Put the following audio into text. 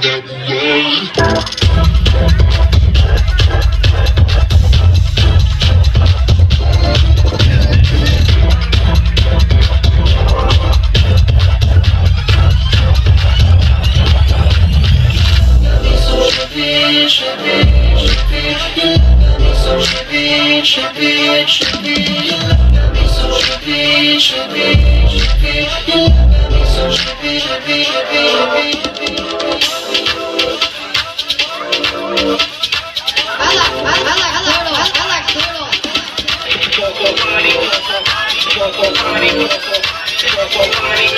Should be, should be, should be, should be, should be, should be, should be, should be, should be trippy, trippy,